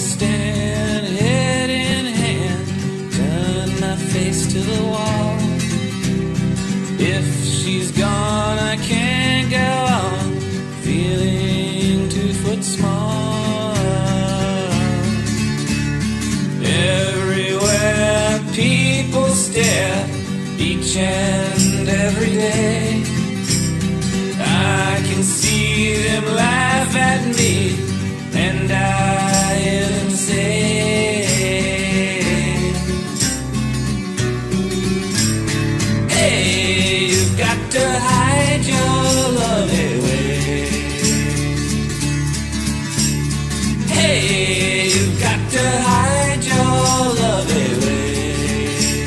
stand head in hand, turn my face to the wall. If she's gone, I can't go on feeling two foot small. Everywhere people stare, each and every day. I can see them laugh at me, and I to hide your love away.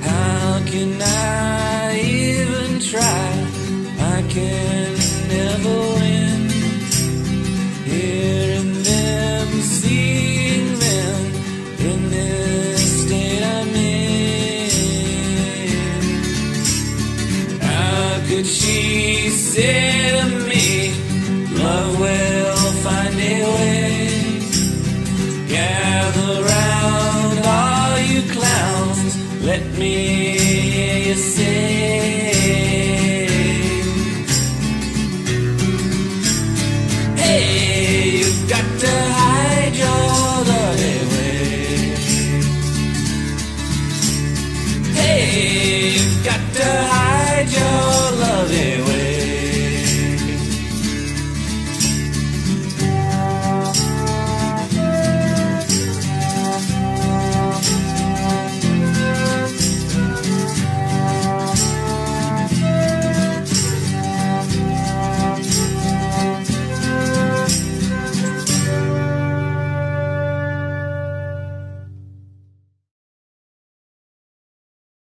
How can I even try? I can never win. Hearing them, seeing them in this state I'm in. How could she say to me, me you say.